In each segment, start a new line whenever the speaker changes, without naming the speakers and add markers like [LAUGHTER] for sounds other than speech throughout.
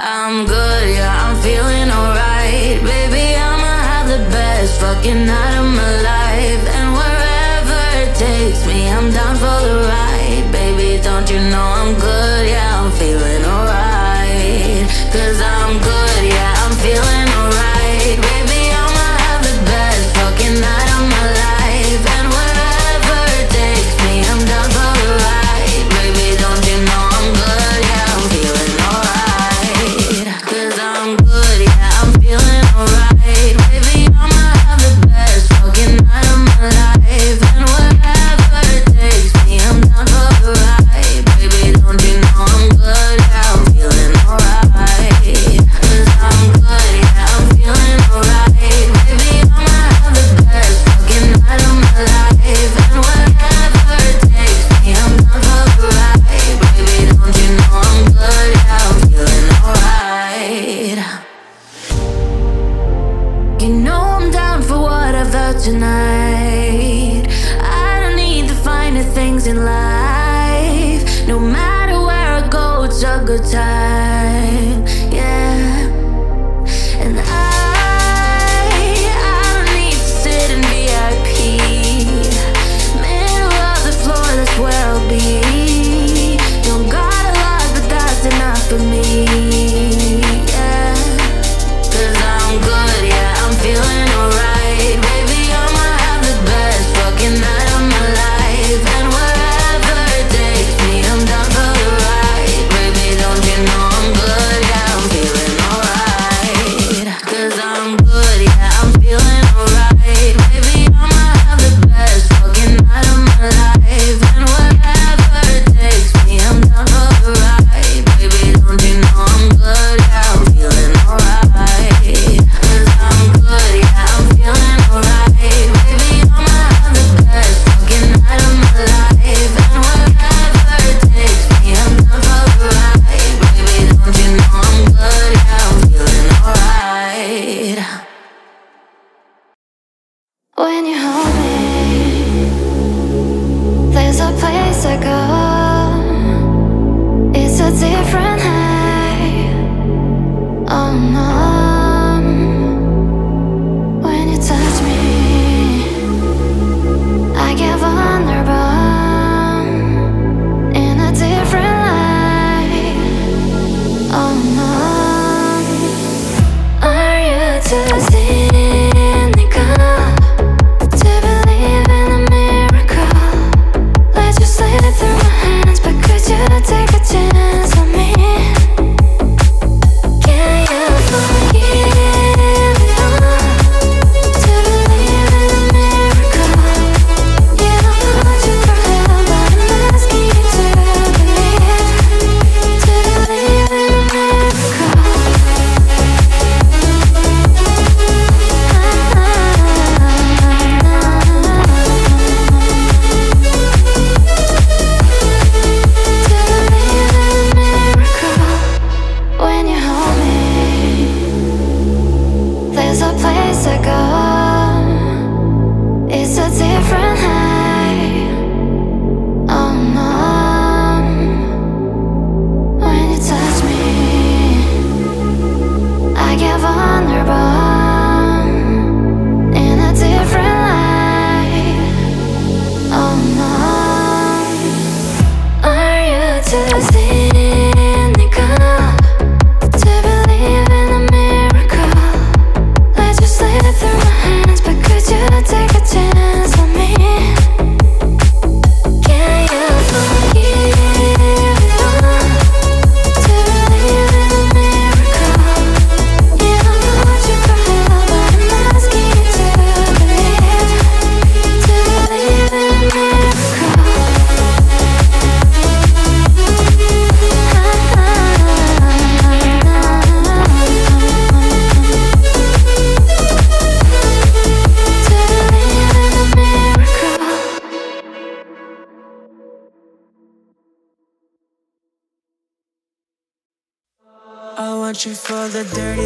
I'm good, yeah, I'm feeling alright. Baby, I'ma have the best fucking night of my life. Tuesday you for the
dirty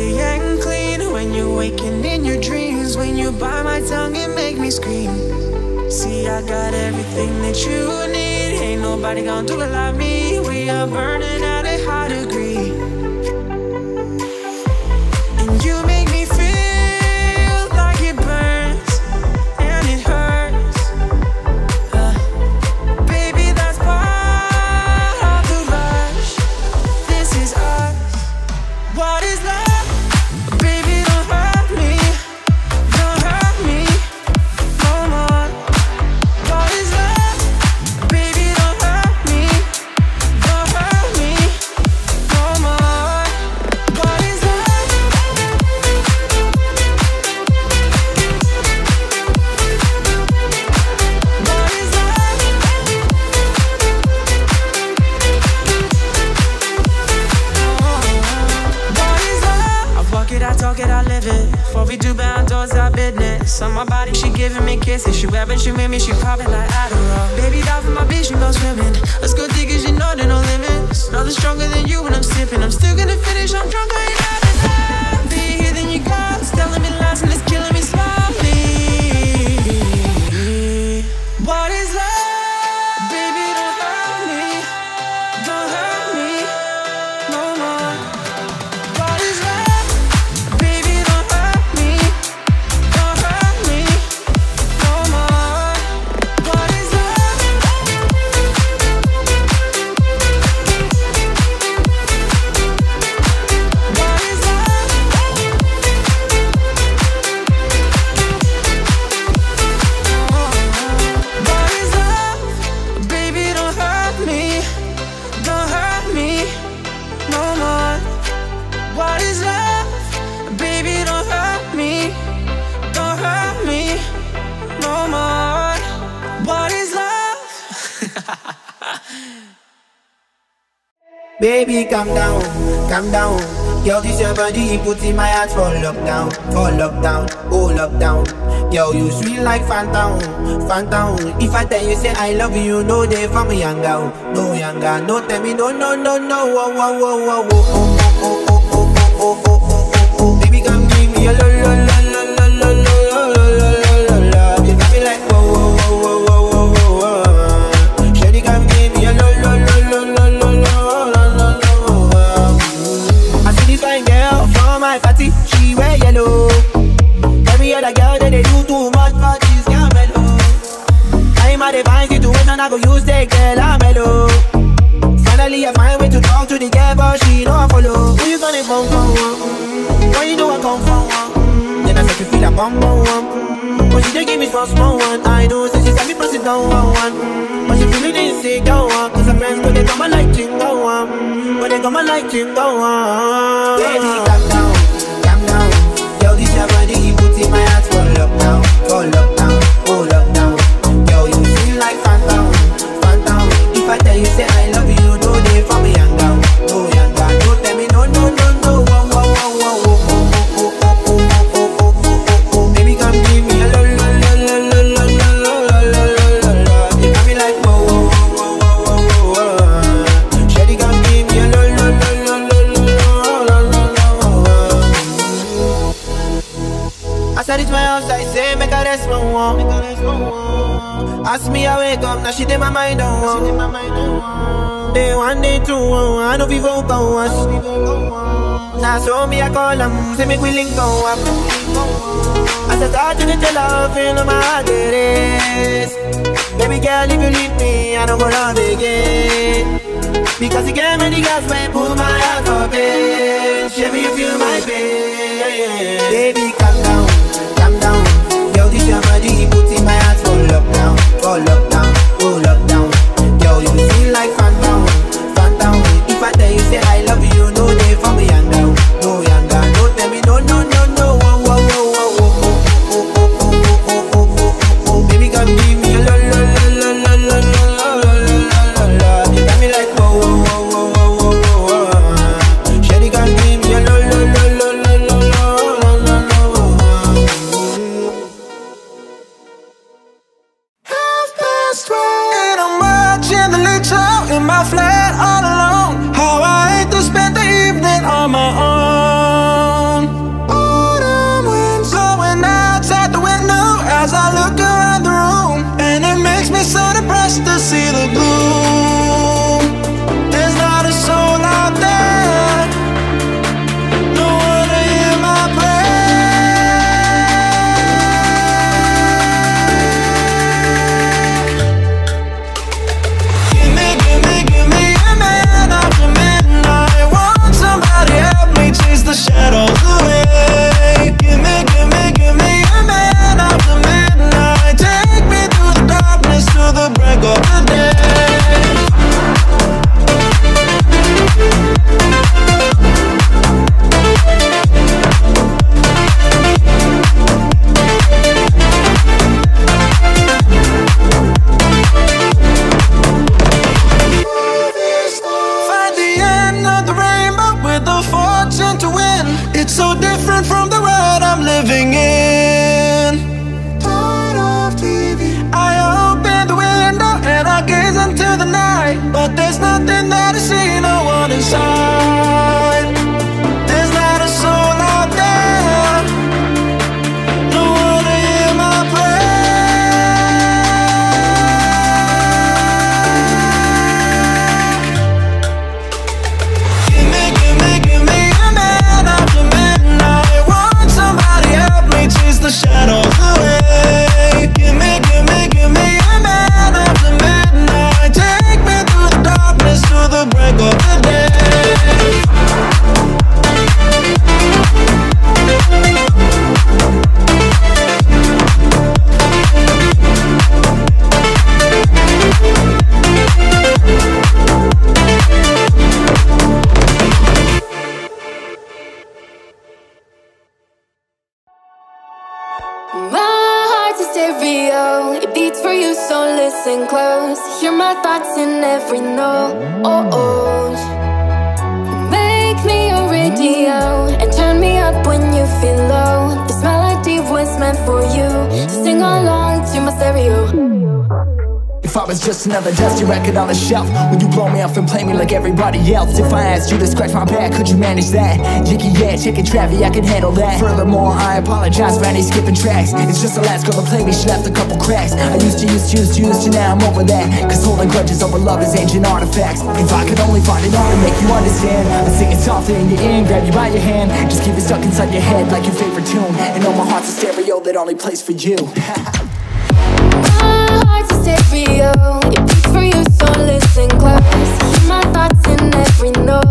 this your body, put in my heart for lockdown, for lockdown, oh lockdown. Girl, you sweet like phantom, phantom. If I tell you say I love you, no day for me young no girl, no tell me no, no, no, no, oh, oh, oh, oh, oh, a bum bum one. Mm, But she just give me small small one. I know, say she got me pressing down one one. Mm, But she feeling insecure one. Cause her friends go they come and like chingo one. Mm, But they come and like chingo one. Baby, calm down, calm down. Yo, this your body, put in my heart for lockdown, for lockdown, oh lockdown. Yo, you feel like phantom, phantom. If I tell you say I love you, no day for me Ask me, I wake up, now she did my mind on one. Day one, day two, I know people go us. Now so me, I call them, say make we link go up. As I start to get your love, feel my heart it is. Baby girl, if you leave me, I don't go love again. Because you gave me the gas, when pull my heart for pain. Show me you feel my pain. Baby, lockdown, for lockdown, oh lockdown. Yo, you feel like phantom, phantom. If I tell you say I
My
heart's a stereo, it beats for you, so listen close. Hear my thoughts in every note. Oh, oh. Make me a radio and turn me up when you feel low. This melody was meant for you, so sing along to my stereo.
If I was just another dusty record on the shelf Would you blow me off and play me like everybody else? If I asked you to scratch my back, could you manage that? Yicky yeah, chicken Travie, I can handle that. Furthermore, I apologize for any skipping tracks. It's just the last girl that played me, she left a couple cracks. I used to, used to, used to, used to, now I'm over that. Cause holding grudges over love is ancient artifacts. If I could only find an art to make you understand I'd sing it softly in your ear grab you by your hand. Just keep it stuck inside your head like your favorite tune. And know my heart's a stereo that only plays for you [LAUGHS]
for you, so listen close. Hear my thoughts in every note.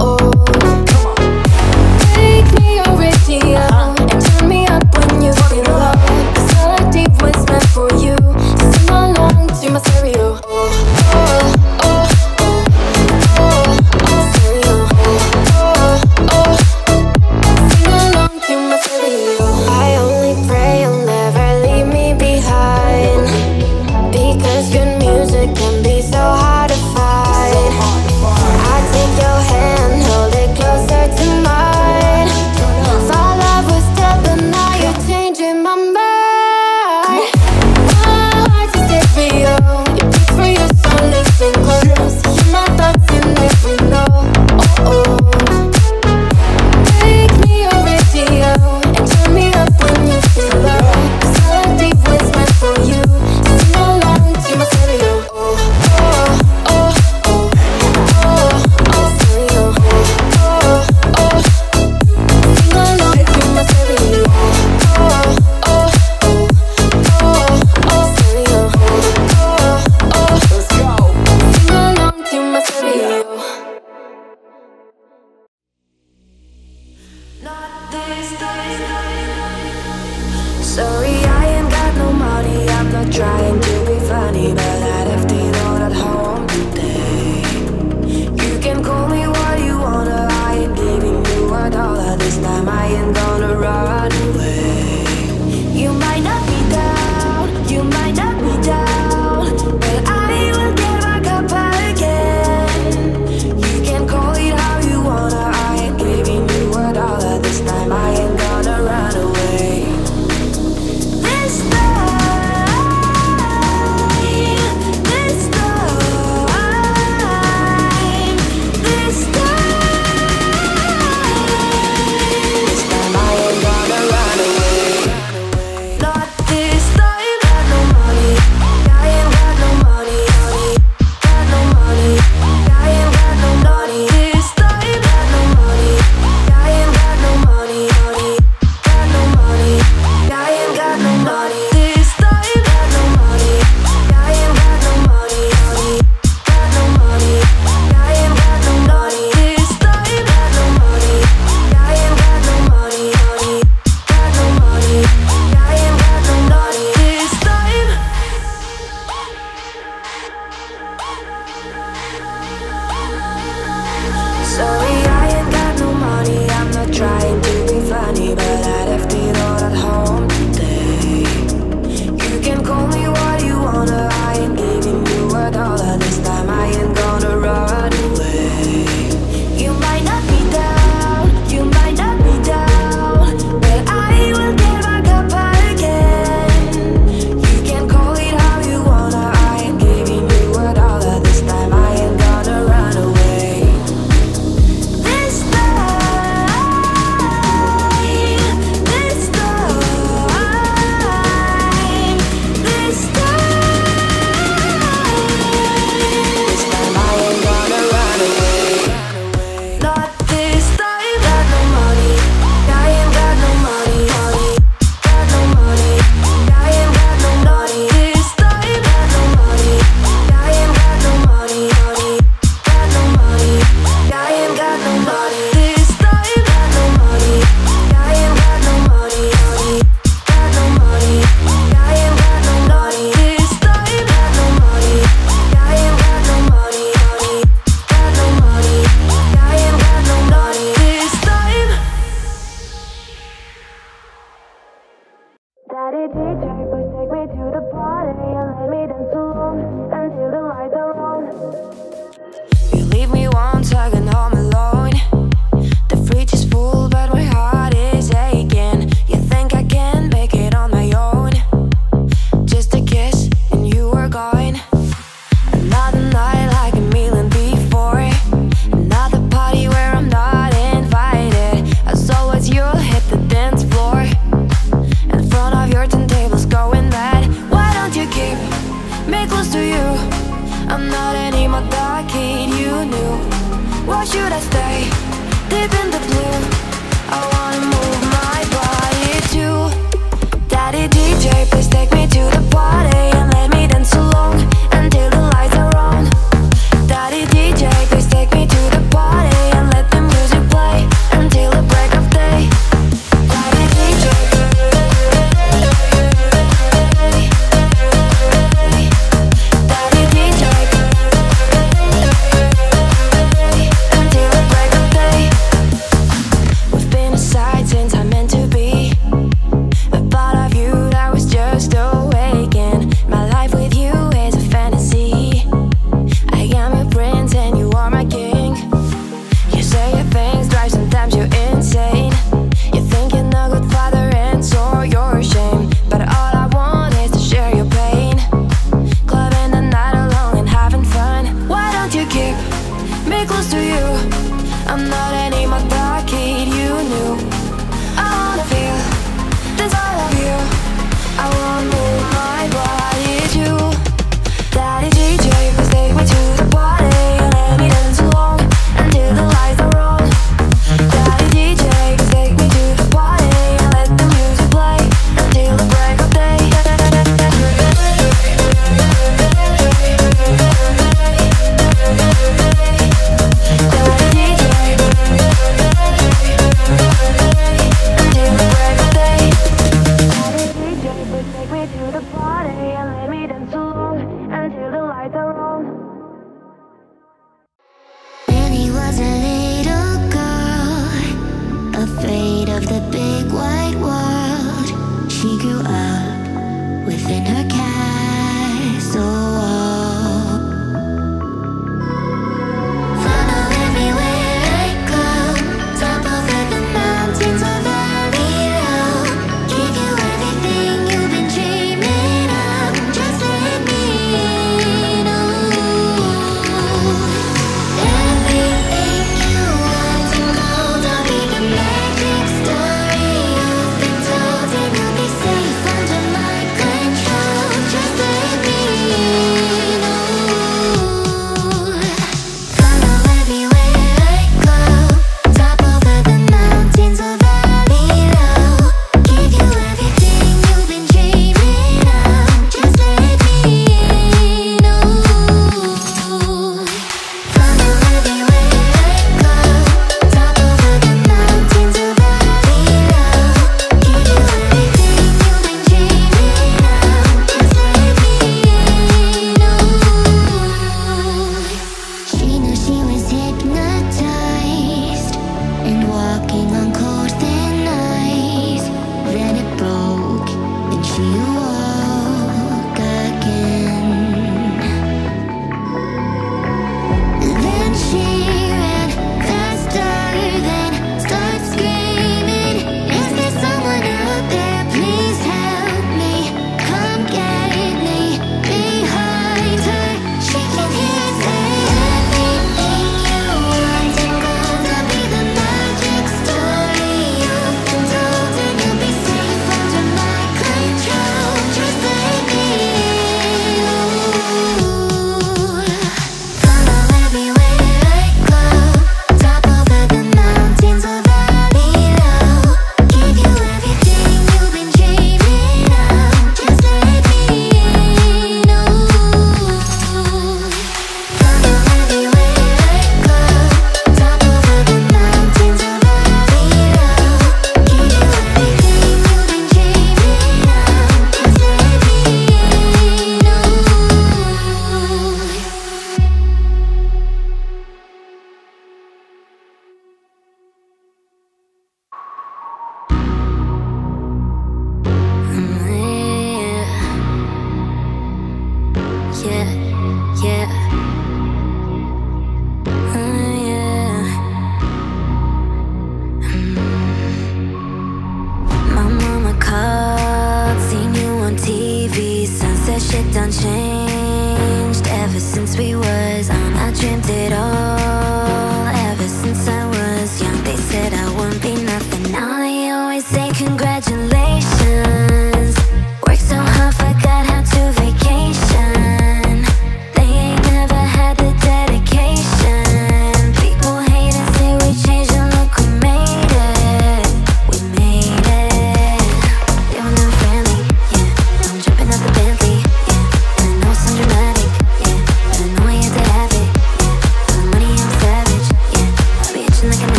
Oh, oh. Make me a radio and turn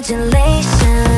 say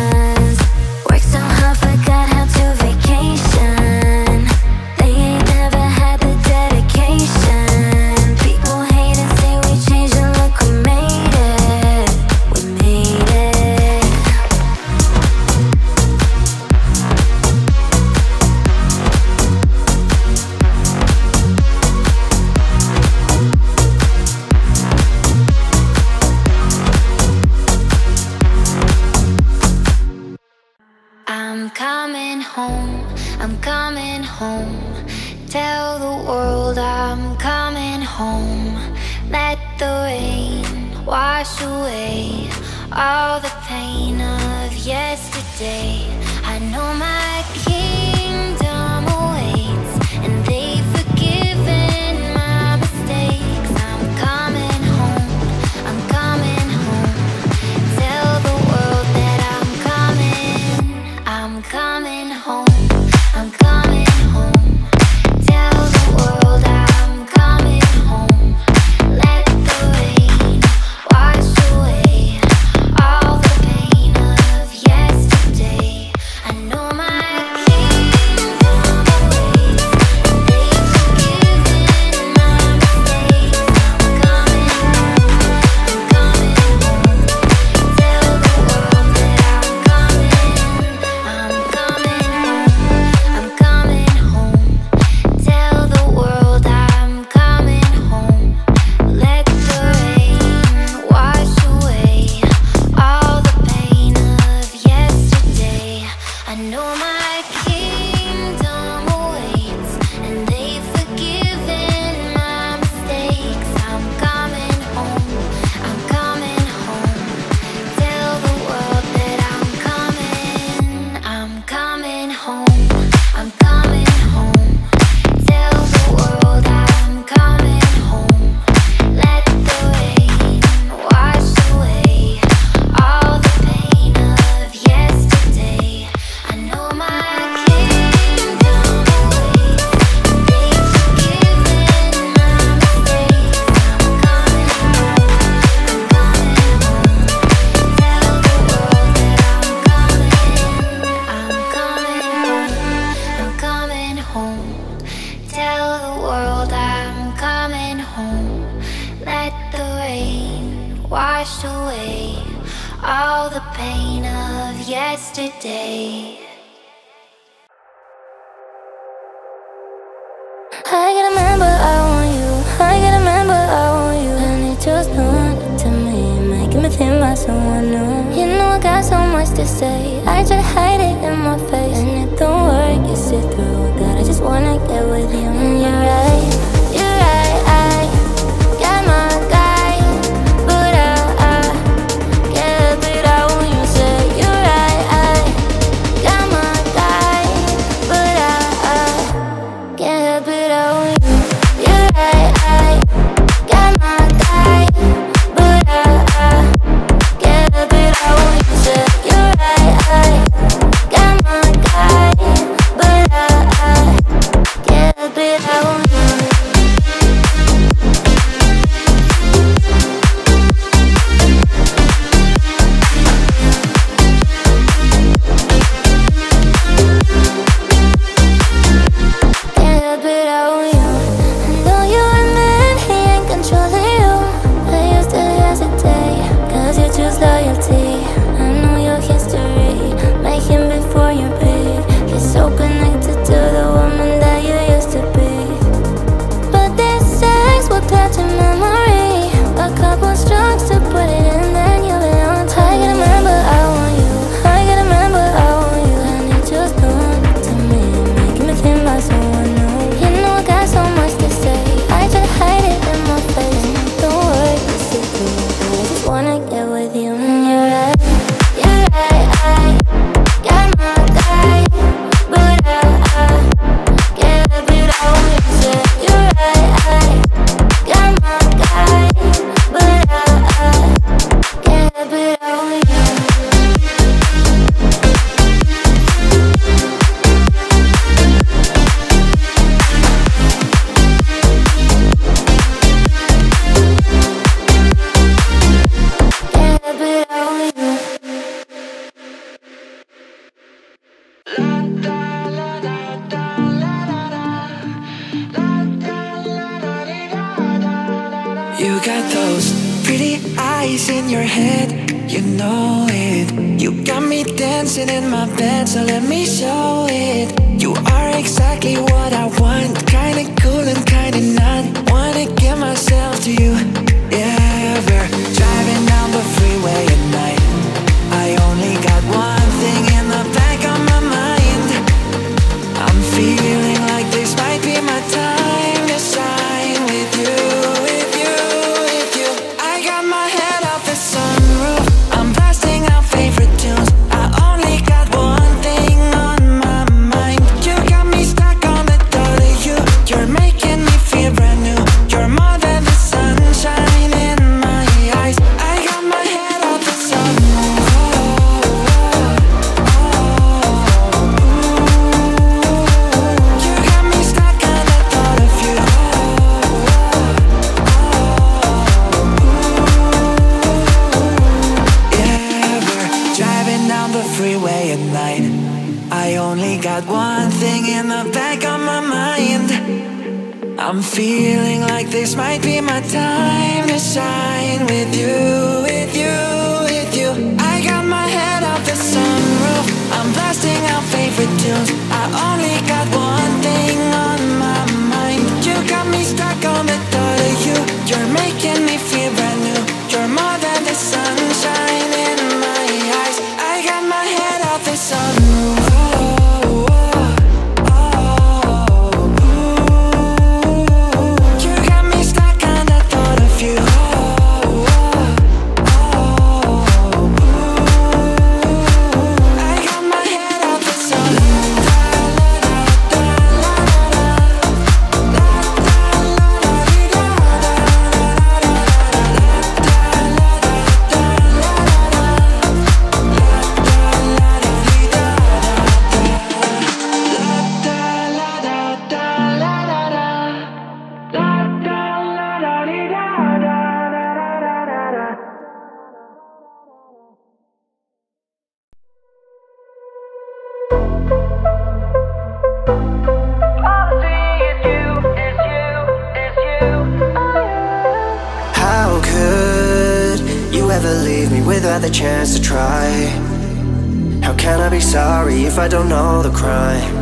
sorry if I don't know the crime?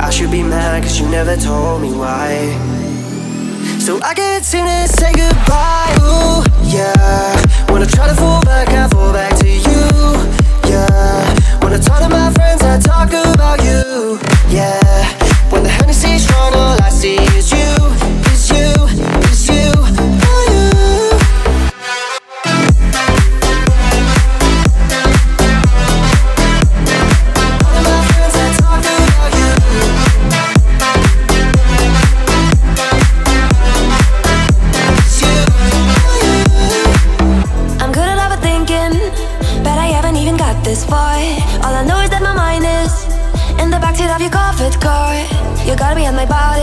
I should be mad cause you never told me why. So I can't seem to say goodbye. Ooh, yeah. When I try to fall back, I fall back to you. Yeah. When I talk to my friends, I talk about you. Yeah. When the Hennessy's strong, all I see is you, is you,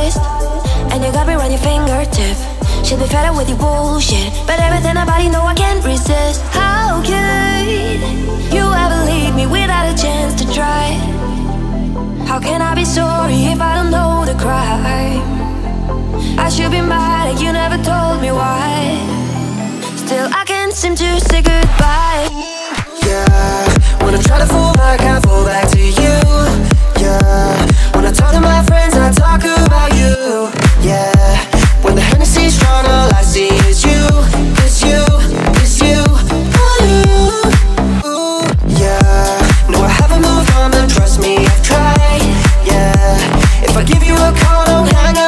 bodyst, and you gotta be around your fingertip. Should be fed up with your bullshit, but everything about you know I can't resist. How could you ever leave me without a chance to try? How can I be sorry if I don't know the crime? I should be mad that you never told me why. Still, I can't seem to say goodbye.
Yeah, when I try to fall back, I fall back to you. Yeah, when I talk to my friends, I talk give you a call, don't hang up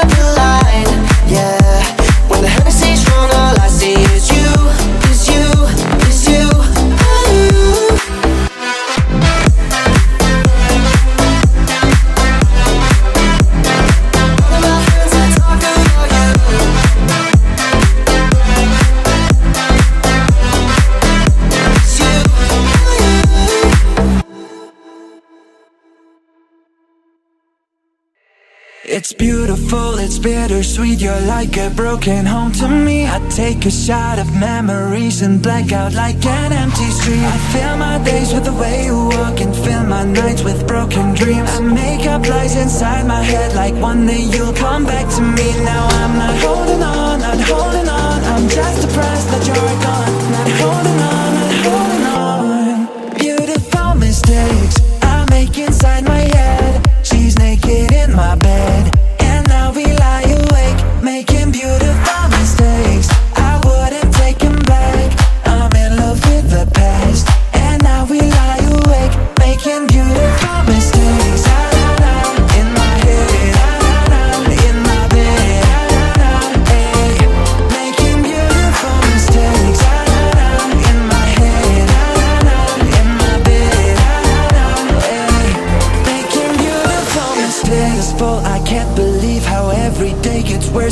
it's
bittersweet. You're like a broken home to me. I take a shot of memories and black out like an empty street. I fill my days with the way you walk and fill my nights with broken dreams. I make up lies inside my head like one day you'll come back to me. Now I'm not holding on, not holding on. I'm just depressed that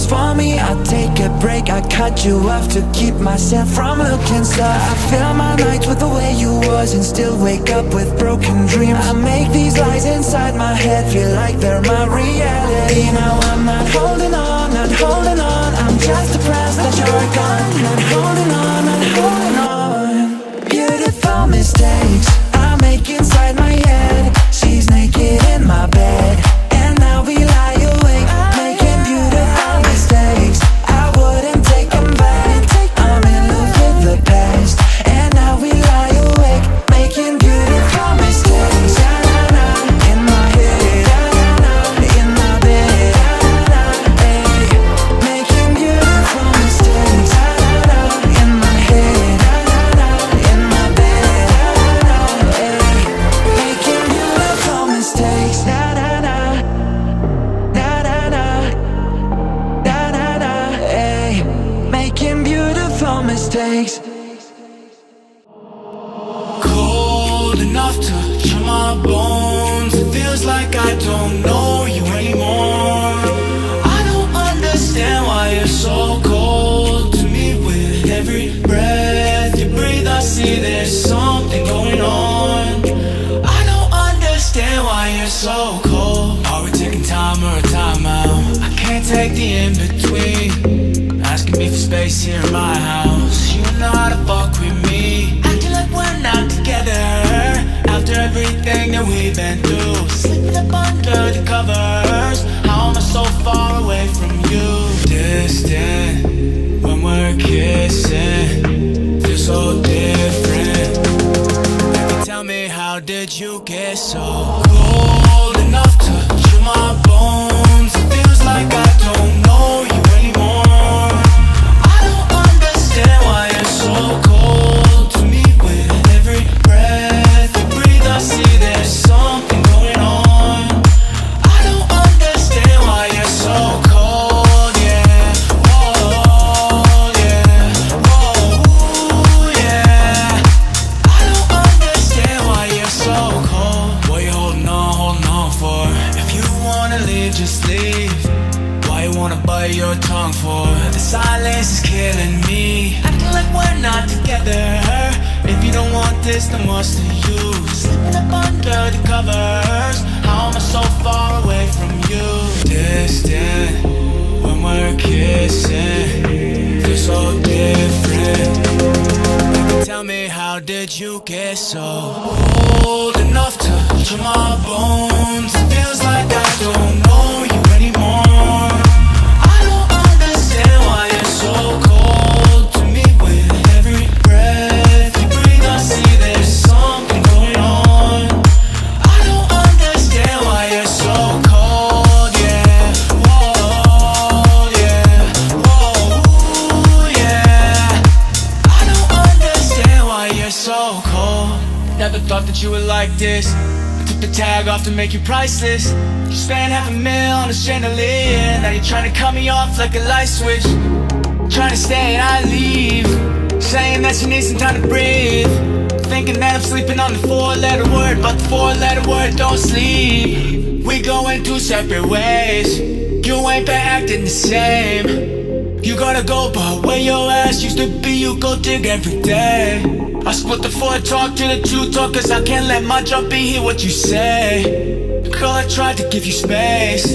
for me. I take a break, I cut you off to keep myself from looking soft. I fill my nights with the way you was and still wake up with broken dreams. I make these lies inside my head feel like they're my reality. Now I'm not holding on, not holding on. I'm just depressed that you're gone. Not holding on, not holding on. Beautiful mistakes I make inside my head. She's naked in my bed,
So.
make you priceless. You spend half a mil on a chandelier. Now you're trying to cut me off like a light switch. Trying to stay and I leave. Saying that you need some time to breathe. Thinking that I'm sleeping on the four-letter word But the four-letter word don't sleep. We going two separate ways. You ain't been acting the same. You gotta go but where your ass used to be. You go dig every day. I split the four talk to the two talk Cause I can't let my jump be hear what you say? Girl, I tried to give you space.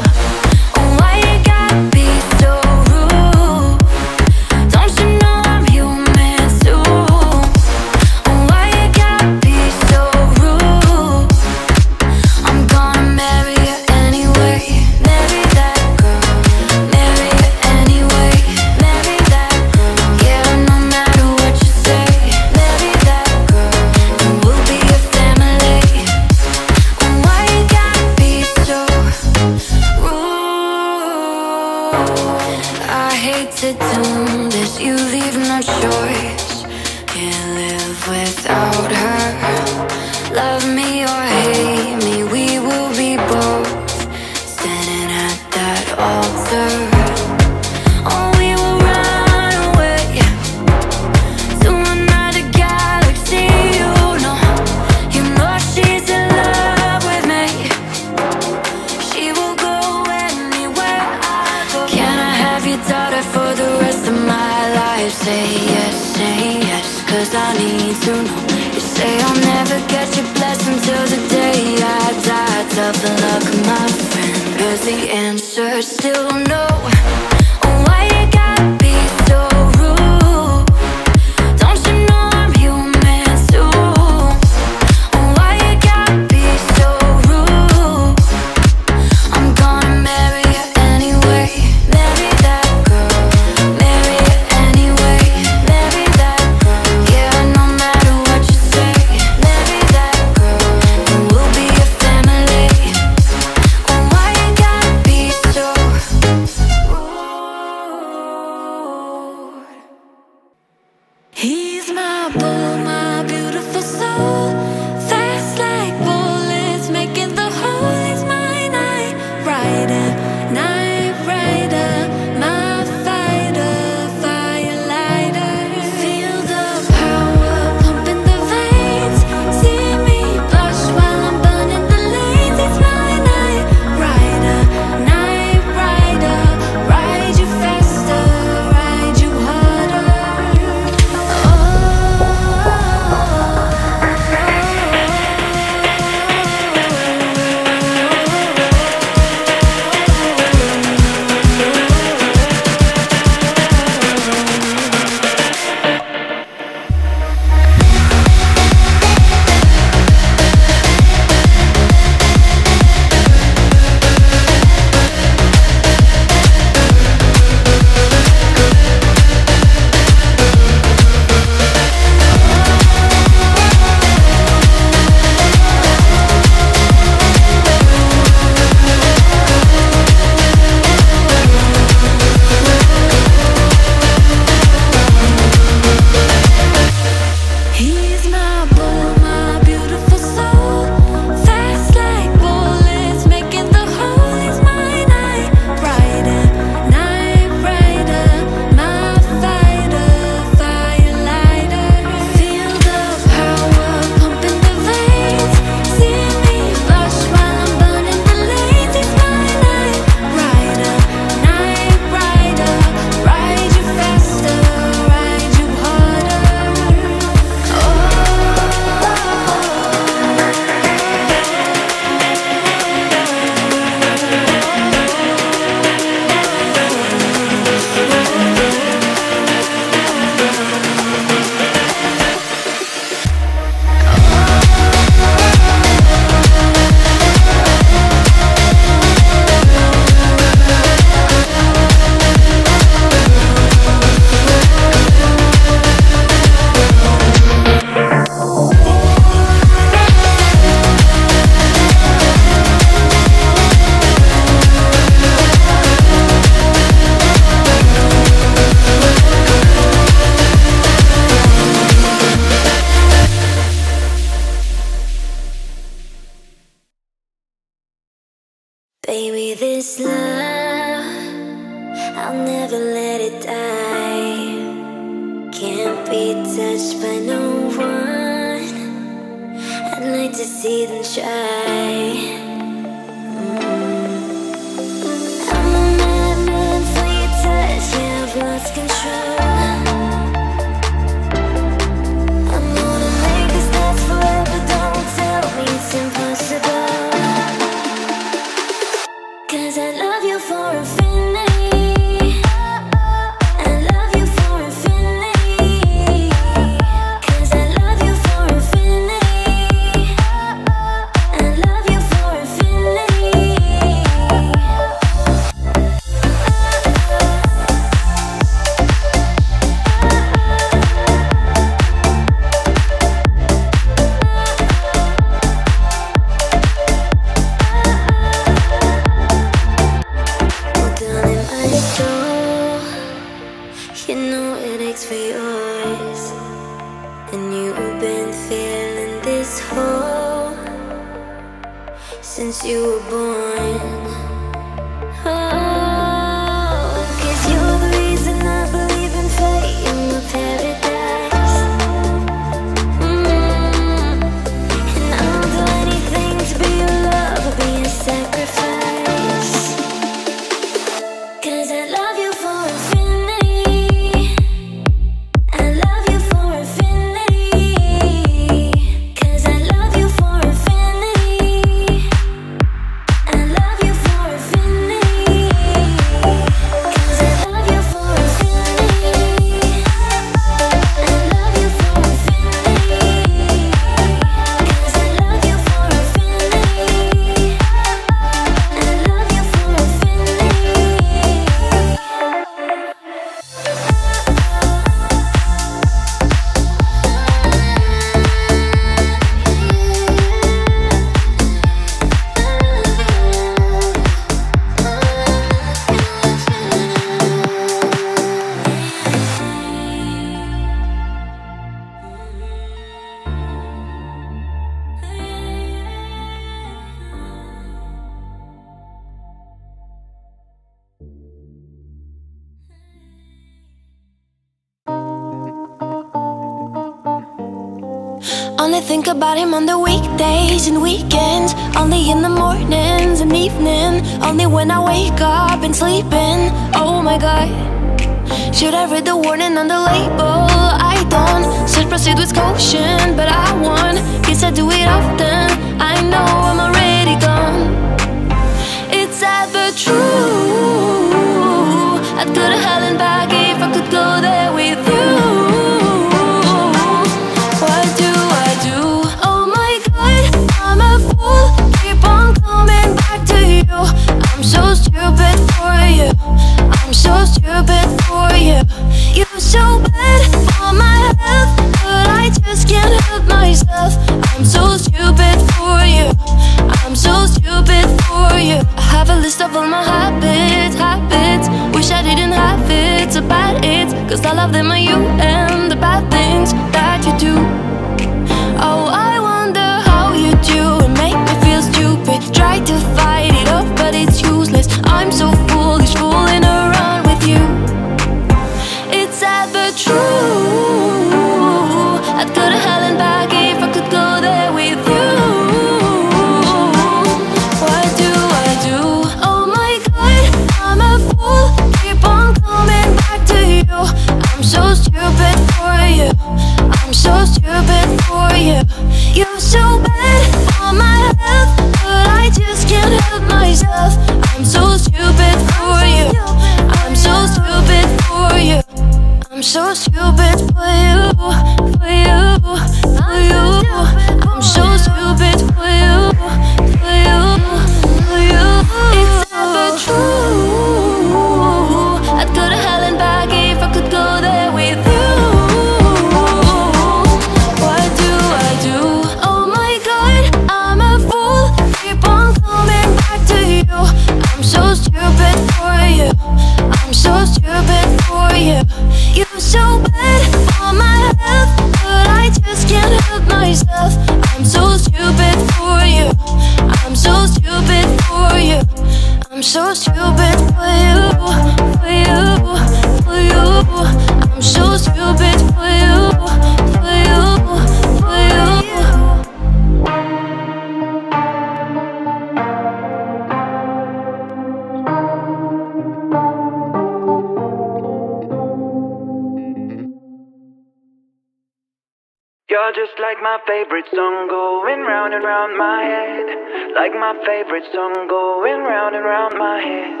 Like my
favorite song going round and round my head. Like my favorite song going round and round my head.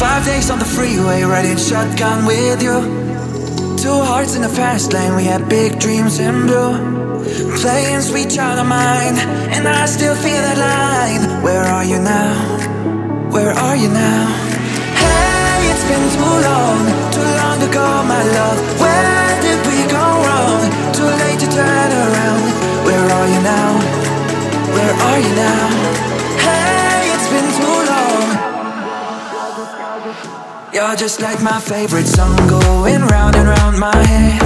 Five days on the freeway, riding shotgun with you. Two hearts in the fast lane, we had big dreams in blue. Playing sweet child of mine, and I still feel that line. Where are you now? Where are you now? Hey, it's been too long, too long ago, my love. Where did we go wrong? Too late to turn around. Where are you now? Where are you now? Hey, it's been too long. You're just like my favorite song going round and round my head.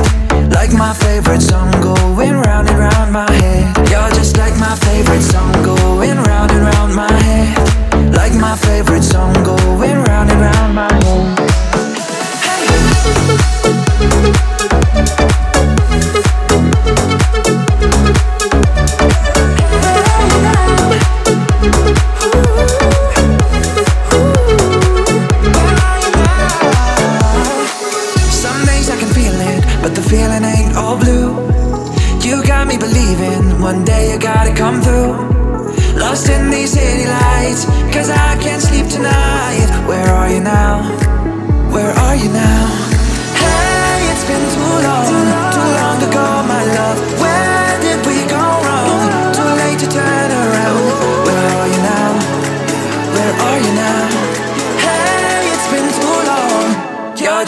Like my favorite song going round and round my head. You're just like my favorite song going round and round my head. Like my favorite song going round and round my head. Believing one day you gotta come through. Lost in these city lights, cause I can't sleep tonight. Where are you now? Where are you now? Hey, it's been too long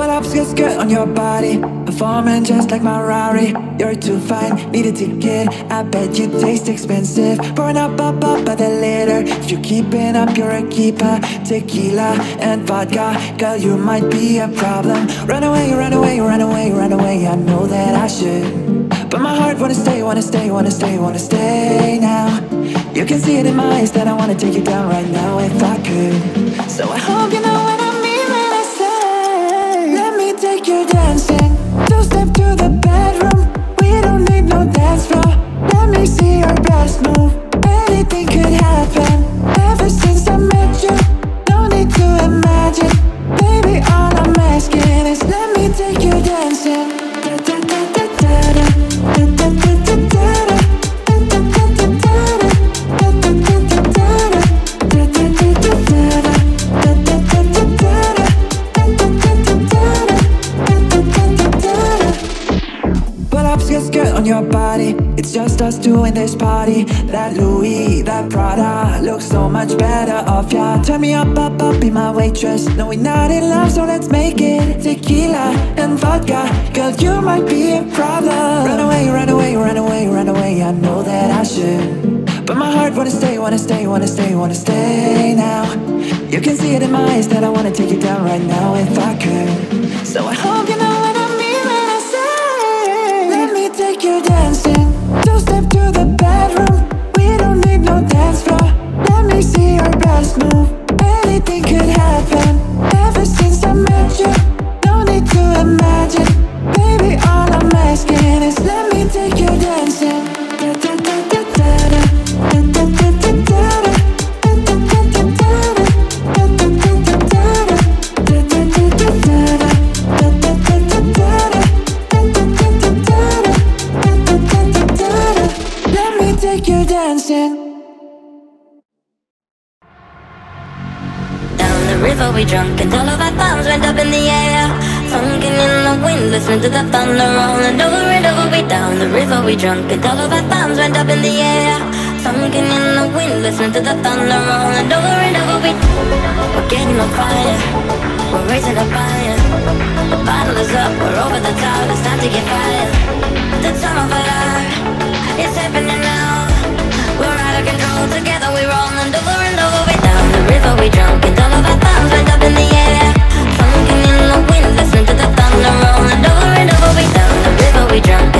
But I'm still skirt on your body. Performing just like my Rari You're too fine, need a ticket I bet you taste expensive. Pouring up, up, up by the liter If you're keeping up, you're a keeper. Tequila and vodka Girl, you might be a problem. Run away, run away, run away, run away. I know that I should. But my heart wanna stay, wanna stay, wanna stay, wanna stay now. You can see it in my eyes that I wanna take you down right now if I could. So I hope you know what me take you dancing. Two step to the bedroom. We don't need no dance floor. Let me see your best move. Anything could happen. Ever since I met you It's just us two in this party. That Louis, that Prada Looks so much better off ya Turn me up, up, up, be my waitress. No, we're not in love, so let's make it Tequila and vodka. Girl, you might be a problem. Run away, run away, run away, run away. I know that I should. But my heart wanna stay, wanna stay, wanna stay, wanna stay now. You can see it in my eyes that I wanna take you down right now if I could. So I hope you know what I mean when I say Let me take you dancing Anything could happen
drunk and all of our thumbs went up in the air. Sunken in the wind, listening to the thunder rolling over and over we We're getting on fire, we're raising a fire. The bottle is up, we're over the top, it's time to get fired. The time tunnel fire, it's happening now. We're out of control, together we roll. And over and over we Down the river we drunk and all of our thumbs went up in the air. Sunken in the wind, listening to the thunder rolling over and over we Down the river we drunk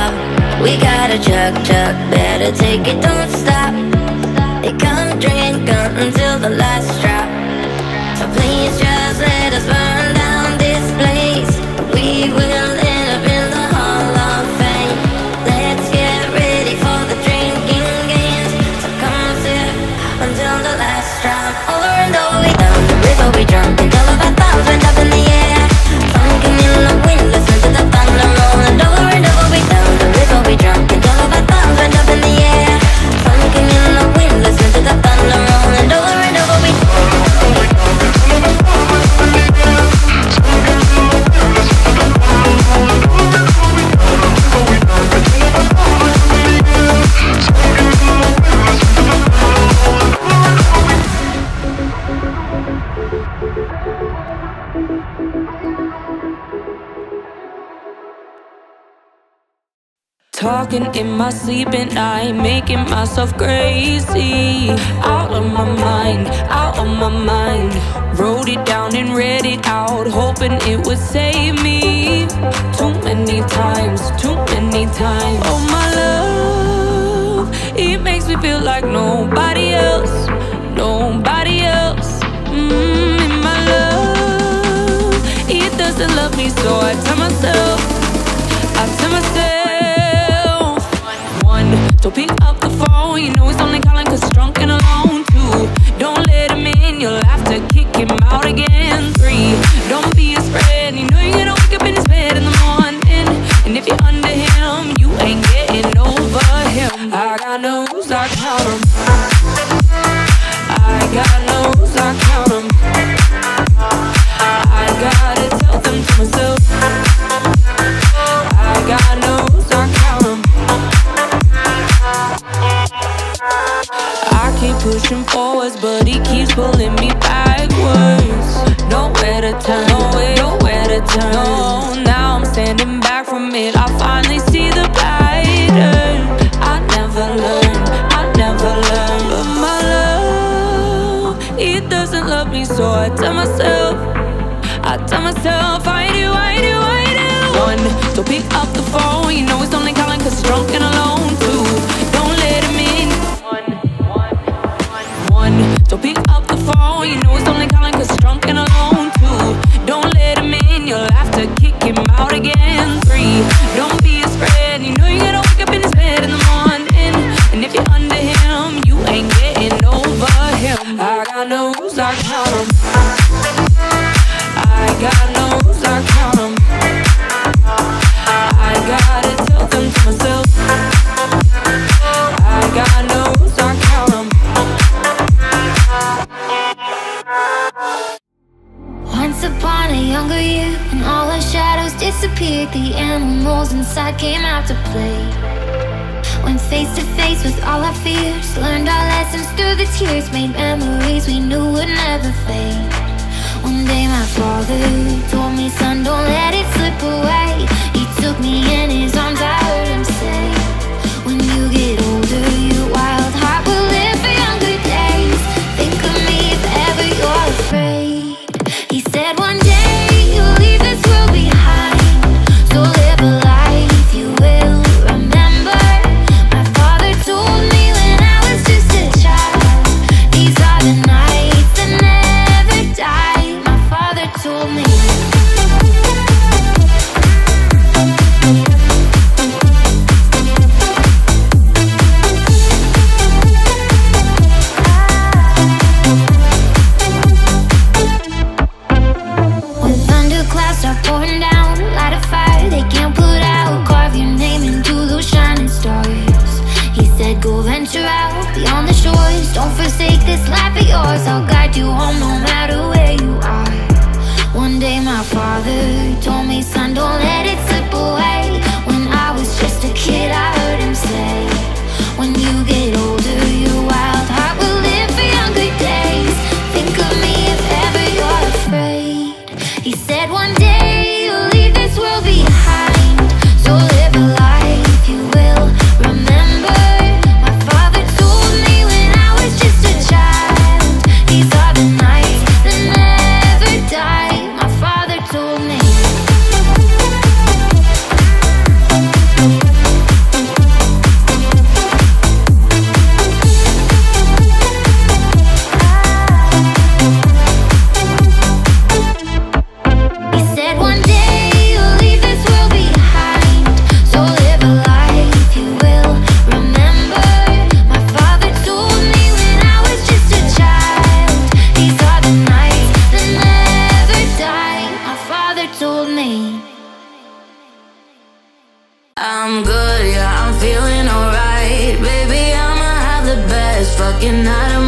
We got a truck, truck, better take it, don't stop. And come drink until the last drop
talking in my sleep and I making myself crazy. Out of my mind, out of my mind. Wrote it down and read it out Hoping it would save me. Too many times, too many times. Oh my love It makes me feel like nobody else Nobody else. Mm, And my love It doesn't love me so I tell myself Don't pick up the phone, you know he's only calling
cause I'm good, yeah, I'm feeling alright. Baby, I'ma have the best fucking night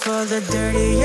for the
dirty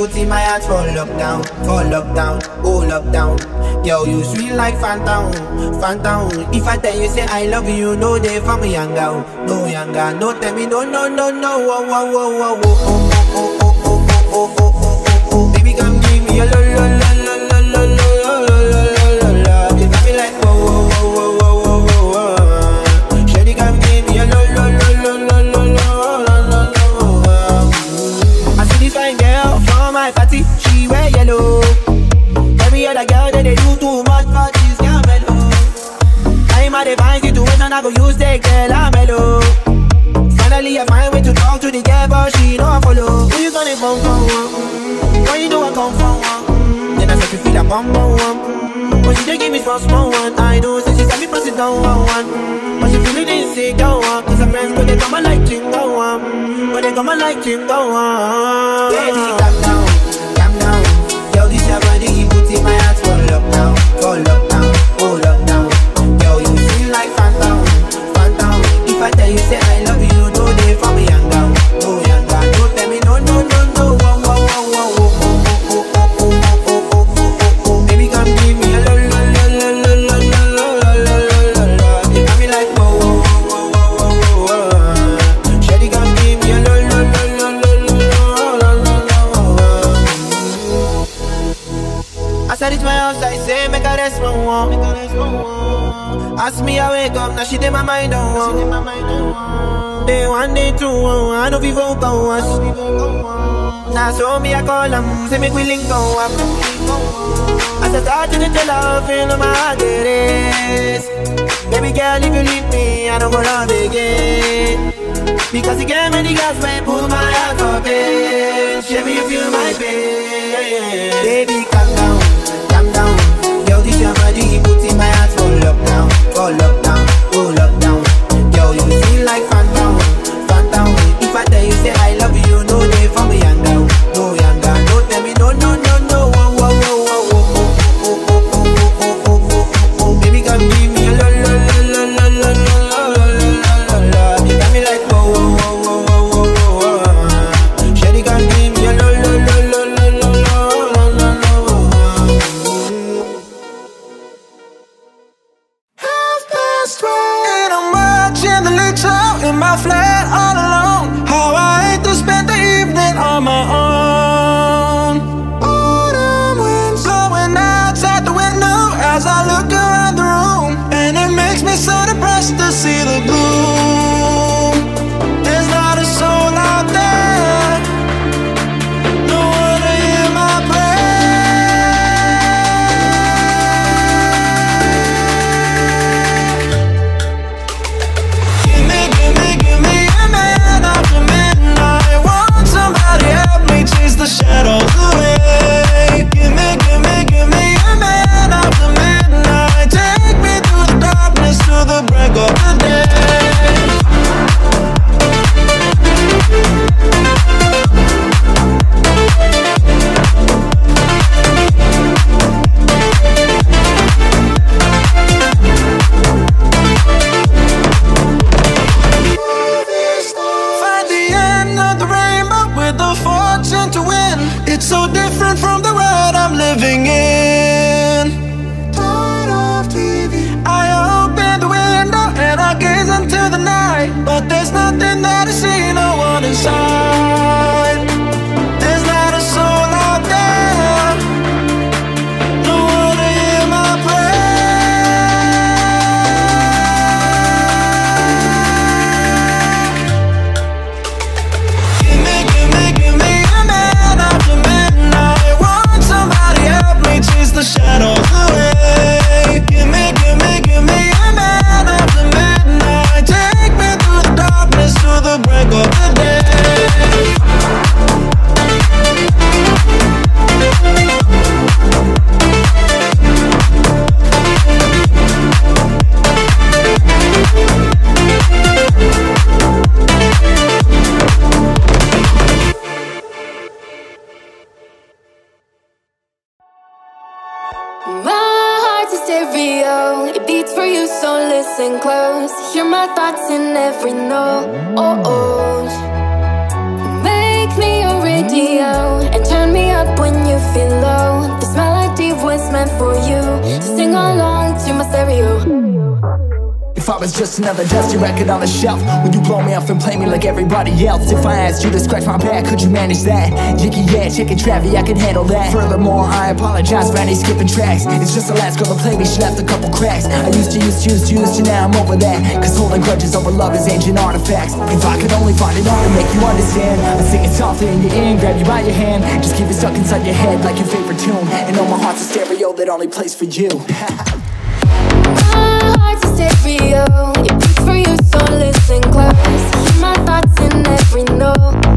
put in my heart for lockdown, for lockdown, oh lockdown. Girl, you sweet like Fanta, Fanta. If I tell you say I love you, no day for me younger, no younger, no tell me no no no no, whoa whoa whoa whoa whoa. I go use that girl, I'm mellow Finally I find way to talk to the girl, but she don't follow Who you gonna come for? Mm-hmm. Why you do I come for? Mm-hmm. Then I start to feel a bum bum one But she don't give me small small one I know, since she got me pressing down one one mm-hmm. But she feeling insecure one Cause her friends go, they come and like Jingo one mm-hmm. But they come and like Jingo one Baby, calm down, calm down Girl, this your body, you put in my heart for love now, for love Now she did my mind on one. Day one, day two, oh, I know vivo powers. Now so me I call them, say make we link go up. As I start to her, love in my heart it is. Baby girl, if you leave me, I don't go love again. Because you gave me the gas pull my heart for in. Show me if you feel my pain. Baby, calm down, calm down. Girl, this your body, you put in my heart for lockdown, for lockdown.
不让。My
heart's a stereo, it beats for you, so listen close. Hear my thoughts in every note. Oh, oh. Make me your radio and turn me up when you feel low. This melody was meant for you, so sing along to my stereo.
If I was just another dusty record on the shelf. Would you blow me off and play me like everybody else? If I asked you to scratch my back, could you manage that? Yicky yeah, chicken Travie, I can handle that. Furthermore, I apologize for any skipping tracks. It's just the last girl that played me, she left a couple cracks. I used to, used to, used to, used to, now I'm over that. Cause holding grudges over love is ancient artifacts. If I could only find it hard to make you understand. I'd sing it softly in your ear grab you by your hand. Just keep it stuck inside your head like your favorite tune. And know my heart's a stereo that only plays for you [LAUGHS]
stereo, it beats for you, so listen close. Hear my thoughts in every note.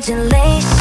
Congratulations.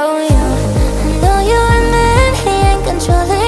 show you. I know you
are man, he ain't controlling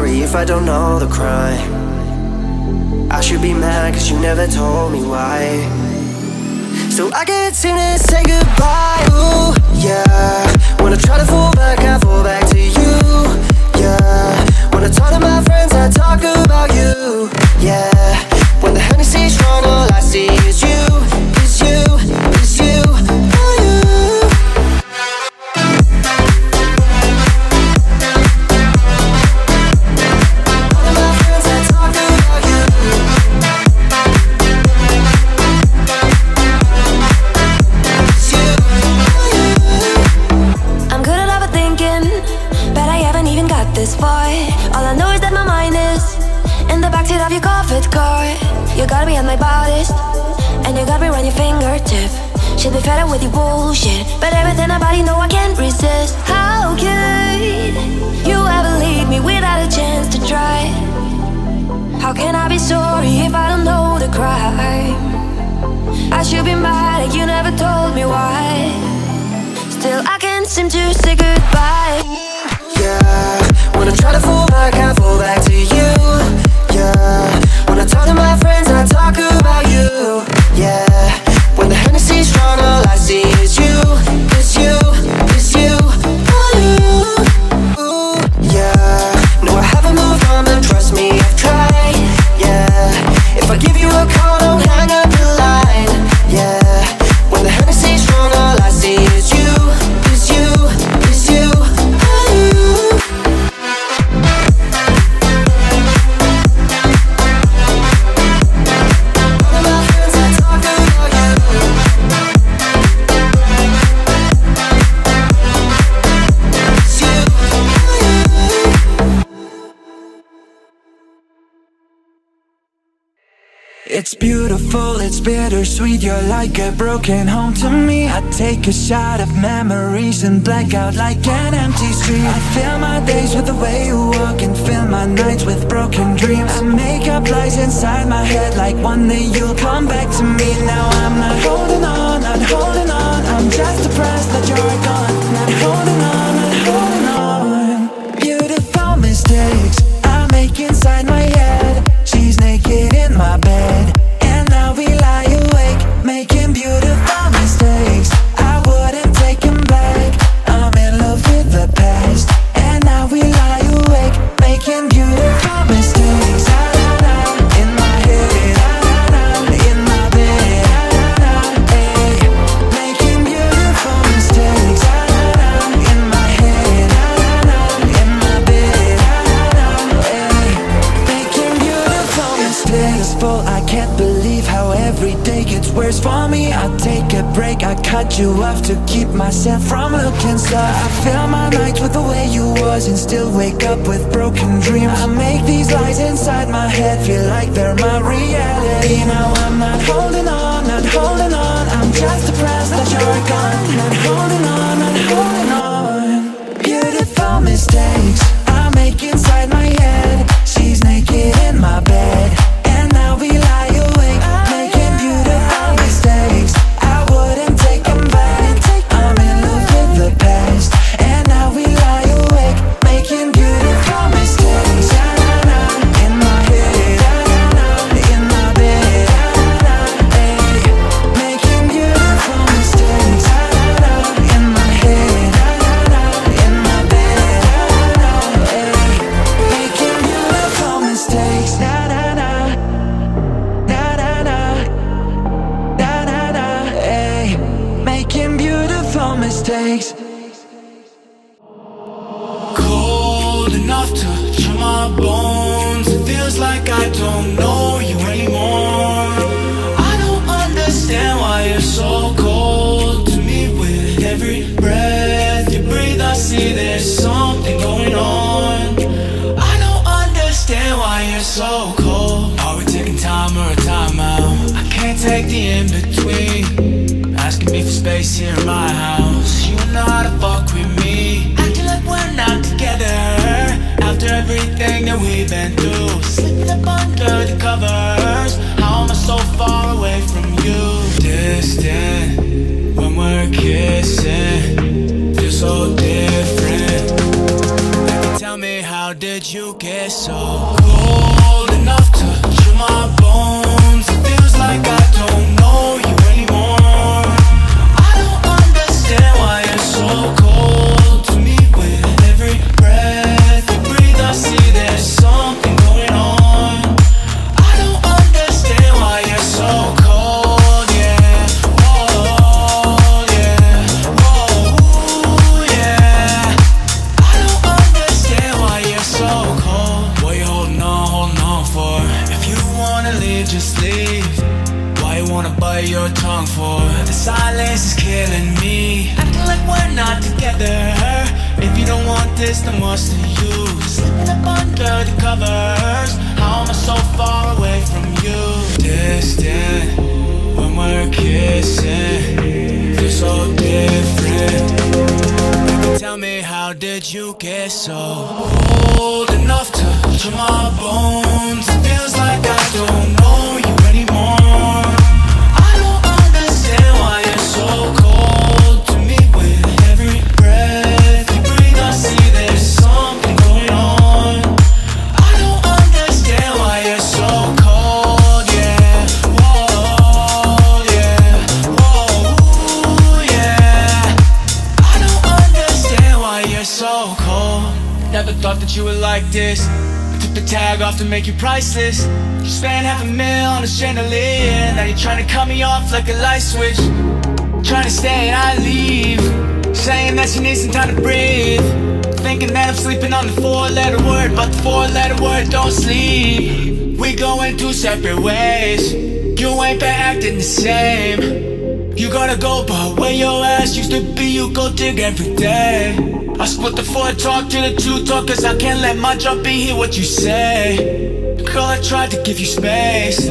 sorry if I don't know the crime? I should be mad cause you never told me why. So I can't seem to say goodbye. Ooh, yeah. When I try to fall back, I fall back to you. Yeah. When I talk to my friends, I talk about you. Yeah. When the Hennessy's strong, all I see is you, is you,
your. Should be fed up with your bullshit, but everything about you know I can't resist. How could you ever leave me without a chance to try? How can I be sorry if I don't know the crime? I should be mad that you never told me why. Still, I can't seem to say goodbye.
Yeah, when I try to fall back, I fall back to you. Yeah, when I talk to my friends, I talk about you. Yeah, see It's
beautiful, it's bittersweet, you're like a broken home to me. I take a shot of memories and black out like an empty street. I fill my days with the way you walk and fill my nights with broken dreams. I make up lies inside my head like one day you'll come back to me. Now I'm not holding on, not holding on, I'm just depressed
that you're gone. Not holding on, not holding on. Beautiful mistakes I make inside my head. She's naked in my bed.
cut you off to keep myself from looking soft I fill my nights with the way you was and still wake up with broken dreams. I make these lies inside my head feel like they're my reality. Now I'm not holding on, not holding on. I'm just depressed that you're gone. Not holding on, not holding on. Beautiful mistakes. talk, to the two talk Cause I can't let my junkie be hear what you say. Girl, I tried to give you space.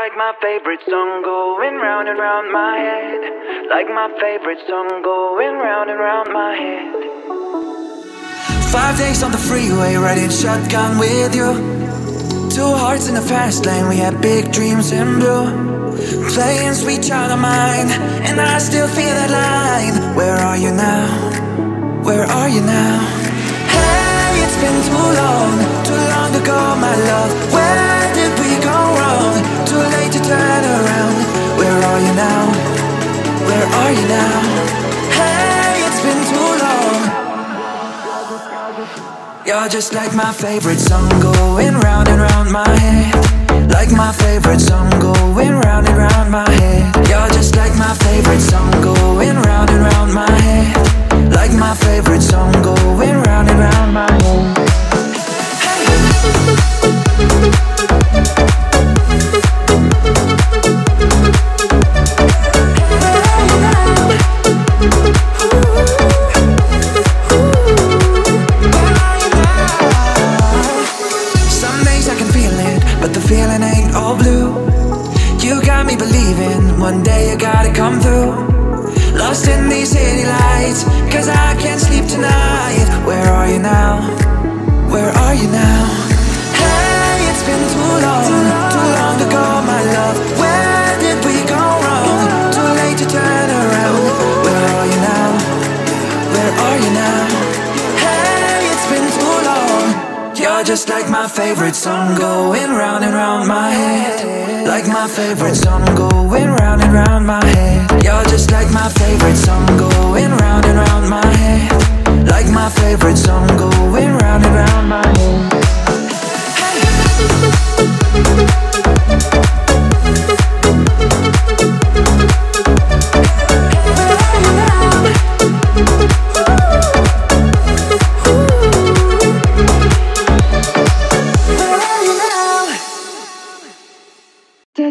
Like my
favorite song going round and round my head. Like my favorite song going round and round my head.
Five days on the freeway, riding shotgun with you. Two hearts in the fast lane, we had big dreams in blue. Playing sweet child of mine, and I still feel that line. Where are you now? Where are you now? Hey, it's been too long, too long ago, my love. Where Too late to turn around. Where are you now? Where are you now? Hey, it's been too long. You're just like my favorite song going round and round my head. Like my favorite song going round and round my head. You're just like my favorite song going round and round my head. Like my favorite song going round and round my head. Some blue. You got me believing one day you gotta come through. Lost in these city lights, cause I can't sleep tonight. Where are you now? Where are you now? Hey, it's been too long, too long ago, my love. Where did we go wrong? Too late to turn around. You're just like my favorite song going round and round my head. Like my favorite song going round and round my head. You're just like my favorite song going round and round my head. Like my favorite song going round and round my head.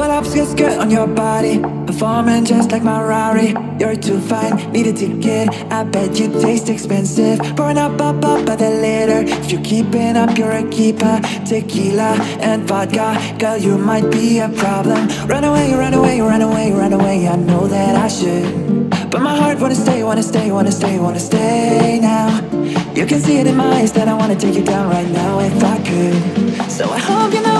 Well, I'm just good on your body, performing just like my Rari. You're too fine, need a ticket. I bet you taste expensive. Pouring up, up, up by the liter. If you're keeping up, you're a keeper. Tequila and vodka, girl, you might be a problem. Run away, run away, run away, run away. I know that I should. But my heart wanna stay, wanna stay, wanna stay, wanna stay now. You can see it in my eyes that I wanna take you down right now if I could. So I hope you know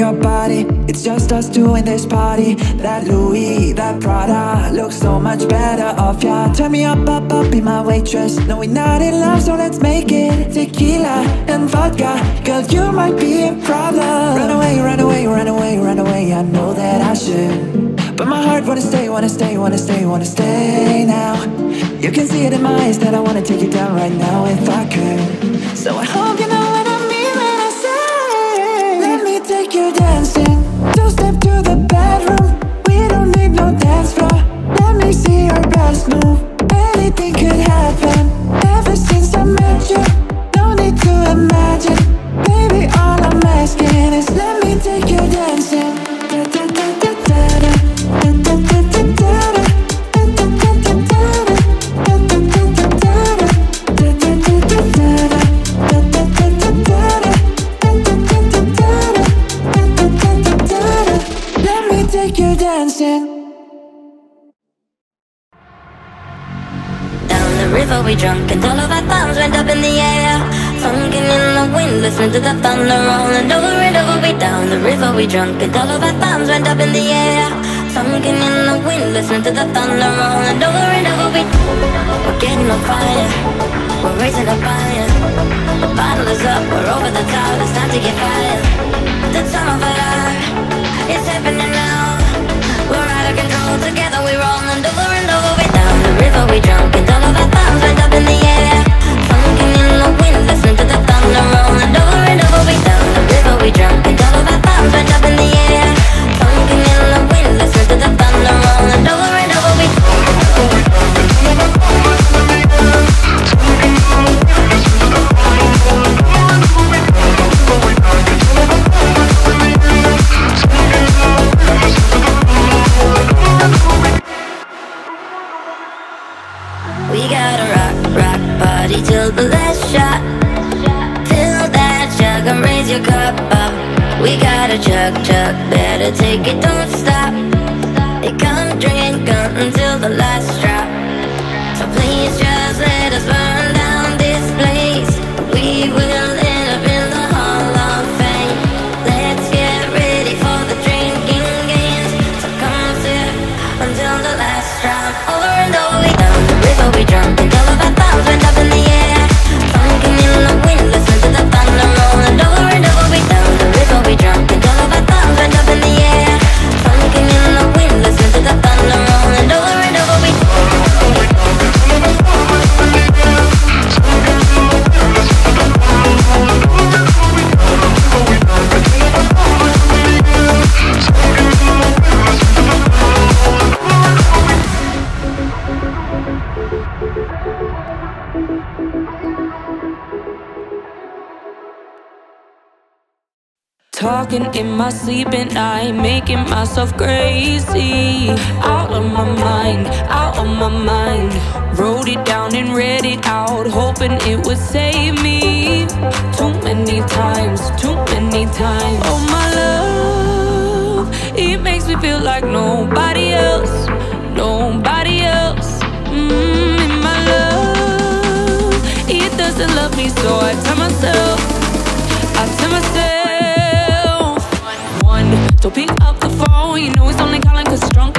your body. It's just us doing this party. That Louis, that Prada looks so much better off ya. Turn me up, up, up, be my waitress. No, we're not in love, so let's make it. Tequila and vodka, girl, you might be a problem. Run away, run away, run away, run away. I know that I should. But my heart wanna stay, wanna stay, wanna stay, wanna stay now. You can see it in my eyes that I wanna take you down right now if I could. So I hope you Anything could happen.
drunk and all of our thumbs went up in the air. Sunken in the wind, listening to the thunder roll. And over and over we We're getting on fire, we're raising a fire. The bottle is up, we're over the top, it's time to get fired. The tunnel fire, it's happening now. We're out of control, together we're rolling over and over we Down the river we drunk and all of our thumbs went up the last shot. Fill that jug and raise your cup up. We gotta chug chug. Better take it, don't stop. Come drink until the last drop.
I sleep at night, making myself crazy. Out of my mind, out of my mind. Wrote it down and read it out, hoping it would save me. Too many times, too many times. Oh, my love, it makes me feel like nobody else, nobody else. Mmm, and my love, it doesn't love me, so I tell myself. Don't pick up the phone, you know he's only calling cause
strong.